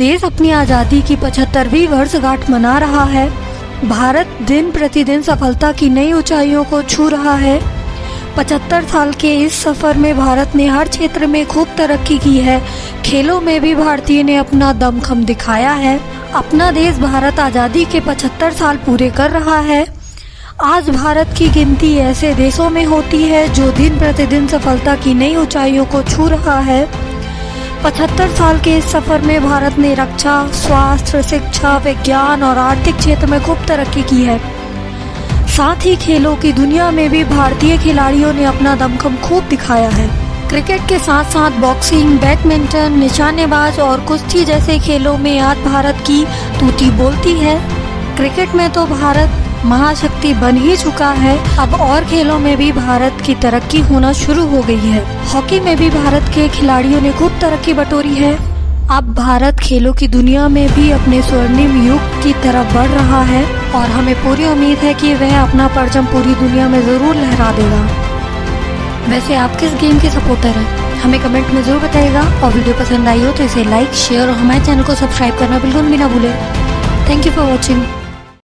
देश अपनी आज़ादी की पचहत्तरवीं वर्षगांठ मना रहा है। भारत दिन प्रतिदिन सफलता की नई ऊंचाइयों को छू रहा है। पचहत्तर साल के इस सफ़र में भारत ने हर क्षेत्र में खूब तरक्की की है। खेलों में भी भारतीय ने अपना दमखम दिखाया है। अपना देश भारत आज़ादी के पचहत्तर साल पूरे कर रहा है। आज भारत की गिनती ऐसे देशों में होती है जो दिन प्रतिदिन सफलता की नई ऊंचाइयों को छू रहा है। पचहत्तर साल के इस सफ़र में भारत ने रक्षा, स्वास्थ्य, शिक्षा, विज्ञान और आर्थिक क्षेत्र में खूब तरक्की की है। साथ ही खेलों की दुनिया में भी भारतीय खिलाड़ियों ने अपना दमखम खूब दिखाया है। क्रिकेट के साथ साथ बॉक्सिंग, बैडमिंटन, निशानेबाज और कुश्ती जैसे खेलों में आज भारत की तूती बोलती है। क्रिकेट में तो भारत महाशक्ति बन ही चुका है। अब और खेलों में भी भारत की तरक्की होना शुरू हो गई है। हॉकी में भी भारत के खिलाड़ियों ने खूब तरक्की बटोरी है। अब भारत खेलों की दुनिया में भी अपने स्वर्णिम युग की तरफ़ बढ़ रहा है और हमें पूरी उम्मीद है कि वह अपना परचम पूरी दुनिया में ज़रूर लहरा देगा। वैसे आप किस गेम के सपोर्टर हैं? हमें कमेंट में ज़रूर बताइएगा और वीडियो पसंद आई हो तो इसे लाइक, शेयर और हमारे चैनल को सब्सक्राइब करना बिल्कुल भी ना भूलें। Thank you for watching